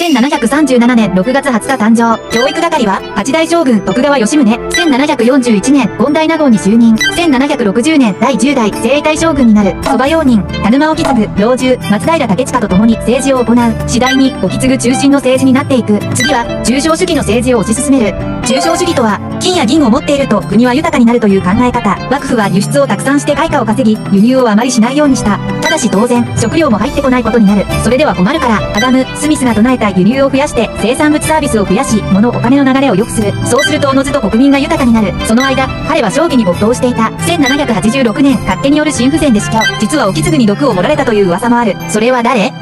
1737年6月20日誕生。教育係は、八代将軍徳川吉宗。1741年、権代納言に就任。1760年、第10代征夷大将軍になる。蕎麦用人、田沼意次、老中、松平武親と共に政治を行う。次第に、意次中心の政治になっていく。次は、中小主義の政治を推し進める。中小主義とは、金や銀を持っていると国は豊かになるという考え方。幕府は輸出をたくさんして外貨を稼ぎ、輸入をあまりしないようにした。ただし当然、食料も入ってこないことになる。それでは困る。から、アダム、スミスが唱えた輸入を増やして生産物サービスを増やし、物お金の流れを良くする。そうする。とおのずと国民が豊かになる。その間、彼は将棋に没頭していた。1786年、勝手による。心不全で死去。実はおきつぐに毒を盛られたという噂もある。それは誰